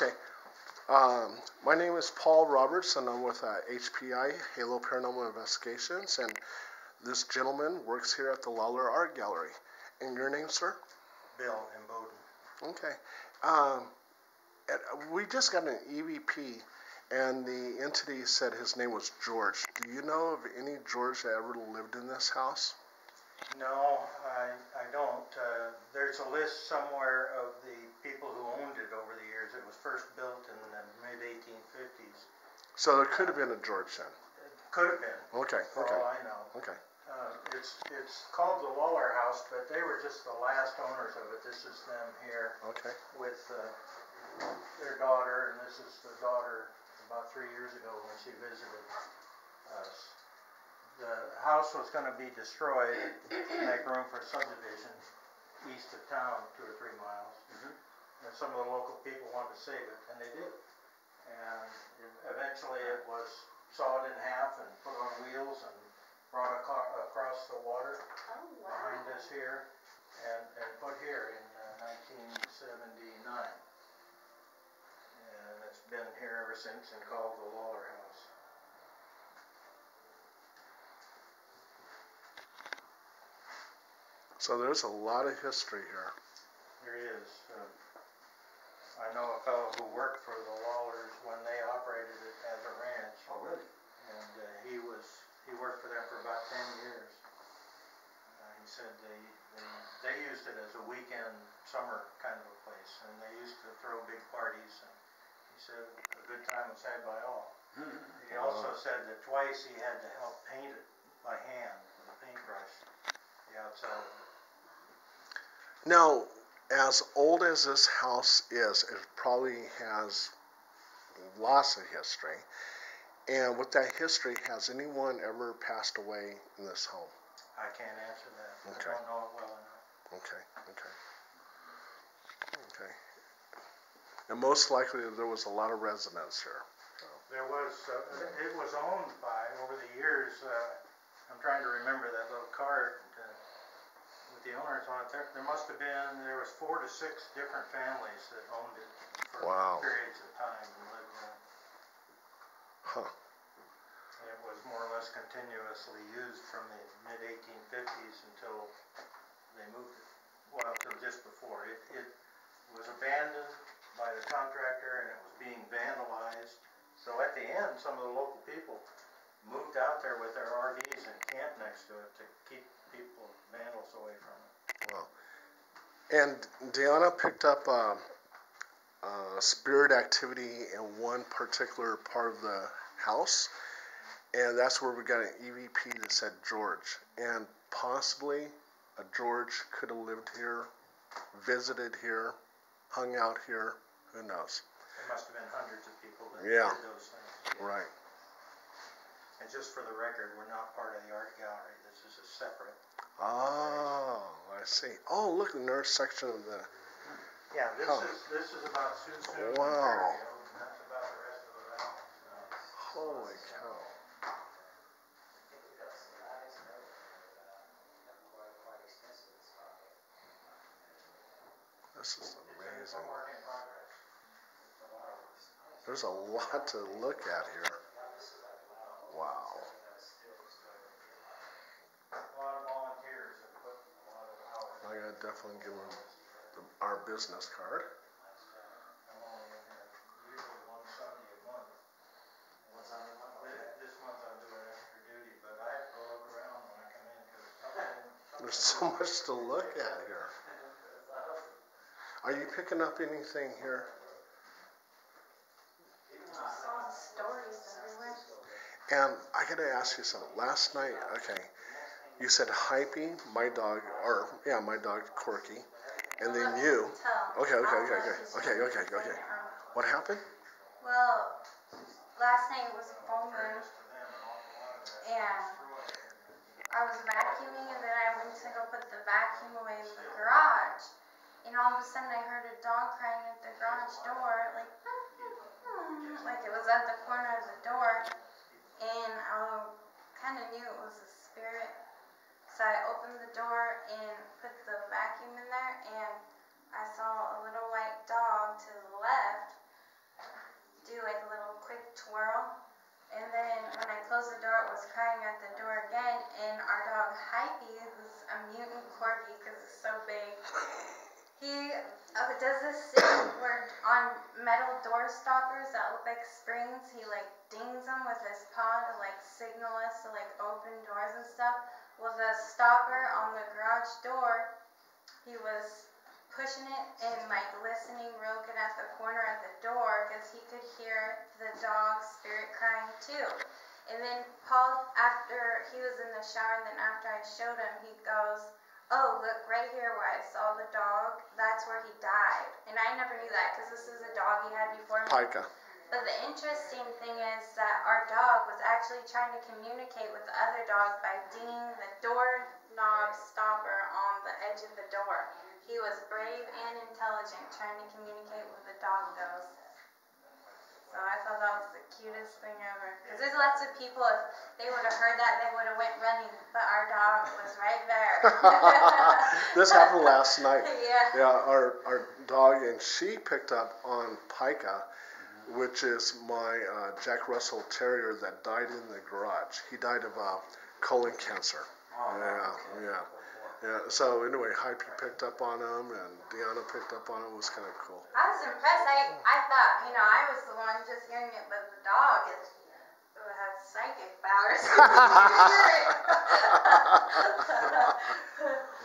Okay. Um, my name is Paul Roberts, and I'm with uh, HPI, Halo Paranormal Investigations, and this gentleman works here at the Lawler Art Gallery. And your name, sir? Bill in Bowden. Okay. Um, and we just got an EVP, and the entity said his name was George. Do you know of any George that ever lived in this house? No, I, I don't. Uh, there's a list somewhere of the people who owned it over the years. It was first built in the mid 1850s. So there could have been a George then. It could have been, Okay, for okay, all I know. okay. Uh, it's it's called the Lawler House, but they were just the last owners of it. This is them here Okay. with uh, their daughter, and this is the daughter about three years ago when she visited house was going to be destroyed to make room for subdivision east of town, two or three miles. And some of the local people wanted to save it, and they did. And eventually it was sawed in half and put on wheels and brought aco- across the water Oh, behind wow. us here and, and put here in uh, 1979. And it's been here ever since and called the Lawler House. So there's a lot of history here. There is. uh, I know a fellow who worked for the Lawlers when they operated it as a ranch. Oh, really? And uh, he was, he worked for them for about 10 years. Uh, He said they, they, they used it as a weekend, summer kind of a place, and they used to throw big parties, and he said a good time was had by all. He also said that twice he had to help paint it by hand with a paintbrush, the outside of it. Now, as old as this house is, it probably has lots of history. And with that history, has anyone ever passed away in this home? I can't answer that. Okay. I don't know it well enough. Okay, okay. Okay. And most likely there was a lot of residents here. There was, uh, it was owned by, over the years, uh, I'm trying to remember that little card with the owners on it. There, there must have been, there was four to six different families that owned it for Wow. periods of time and lived in it. Huh. And It was more or less continuously used from the mid 1850s until they moved it, well, until just before. It, it was abandoned by the contractor and it was being vandalized. So at the end, some of the local people moved out there with their RVs and camped next to it to keep people, vandals away from it. And Deanna picked up uh, uh, spirit activity in one particular part of the house, and that's where we got an EVP that said George. And possibly a George could have lived here, visited here, hung out here. Who knows? There must have been hundreds of people that Yeah. did those things. Yeah. Right. And just for the record, we're not part of the art gallery. This is a separate. Oh, I see. Oh, look, the nurse section of the. Yeah, this is, this is about Suisun Wow. Ontario, and that's about the rest of the valley. Holy cow. This is amazing. Work in progress. There's a lot to look at here. Wow. A lot of volunteers have put a lot of hours. I gotta definitely give them the, our business card. I'm only in here usually one Sunday a month. One Sunday a month? This month I'm doing extra duty, but I have to look around when I come in because There's so much to look at here. Are you picking up anything here? And I gotta ask you something. Last night, okay, you said Hypey, my dog, or yeah, my dog Corky, and then you. Okay, okay, okay, okay, okay, okay, okay. What happened? Well, last night was a full moon, and I was vacuuming, and then I went to go put the vacuum away in the garage, and all of a sudden I heard a dog crying at the garage door, like, like it was at the corner of the door, and I kind of knew it was a spirit. So I opened the door and put the vacuum in there and I saw a little white dog to the left do like a little quick twirl. And then when I closed the door, it was crying at the door again. And our dog Hypey, who's a mutant corgi because it's so big, he uh, does this thing where on metal door stoppers that look like springs, he like dings them with his paw to like signal us to like open doors and stuff. Well, a stopper on the garage door, he was pushing it and like listening real good at the corner at the door because he could hear the dog spirit crying too. And then Paul, after he was in the shower, and then after I showed him, he goes, "Oh, look right here where I saw the dog. That's where he died." And I never knew that because this is a dog he had before me. Pica. But the interesting thing is that our dog was actually trying to communicate with the other dog by dinging the doorknob stopper on the edge of the door. He was brave and intelligent, trying to communicate with the dog ghost. So I thought that was the cutest thing ever. Because there's lots of people, if they would have heard that, they would have went running. But our dog was right there. This happened last night. yeah. Yeah, our, our dog, and she picked up on Pica, which is my uh, Jack Russell Terrier that died in the garage. He died of uh, colon cancer. Oh, Yeah, yeah. Yeah, so anyway, Hype picked up on him, and Deanna picked up on it. It was kind of cool. I was impressed. I, I thought, you know, I was the one just hearing it, but the dog is it has psychic powers.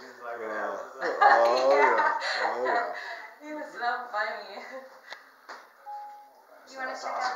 He's like, Yeah. "Hell, is that-" Oh, yeah. Oh, yeah. He was so funny. You want to check out?